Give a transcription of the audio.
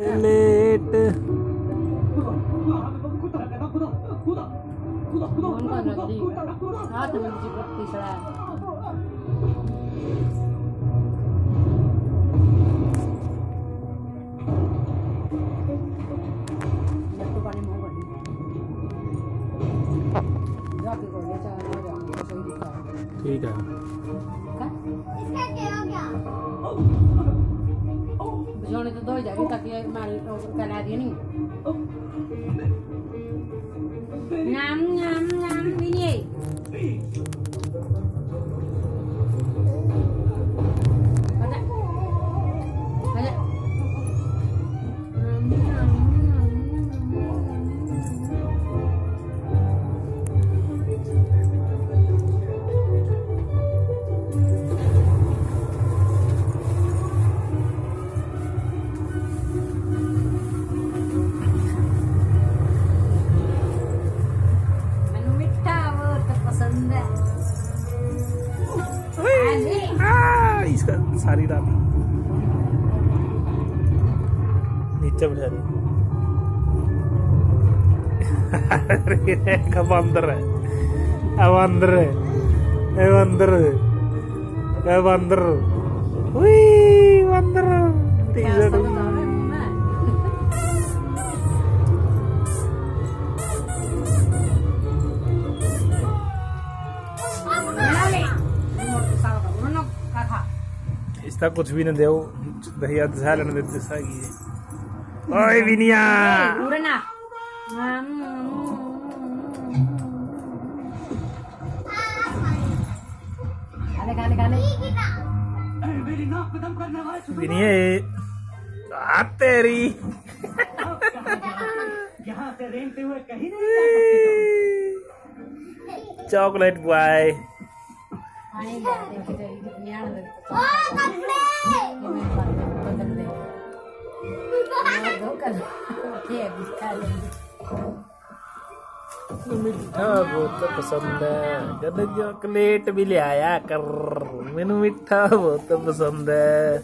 Late ठीक है। ਜਾਣੇ ਤਾਂ ਦੋ ਜਾ ਕੇ ਤੱਕ ਇਹ ਮਾਰੀ ਕਲਾ ਦੀ ਨਹੀਂ ਨਾਮ ਨਾਮ ਨਾਮ ਵੀ ਨਹੀਂ इसका सारी रात। नीचे बैठा अरे, कब अंदर है? अब अंदर है। अब अंदर अब अंदर हुई अंदर तीसरा इसका कुछ भी नहीं देव दहिया दशा लेने देते सागी। ओए विनिया। kale. विनिया आ तेरी। चॉकलेट बॉय पानी ले दे के तेरी दुनिया मिठा बहुत पसंद है। जब चॉकलेट भी ले आया कर। मैनू मिठा बहुत पसंद है।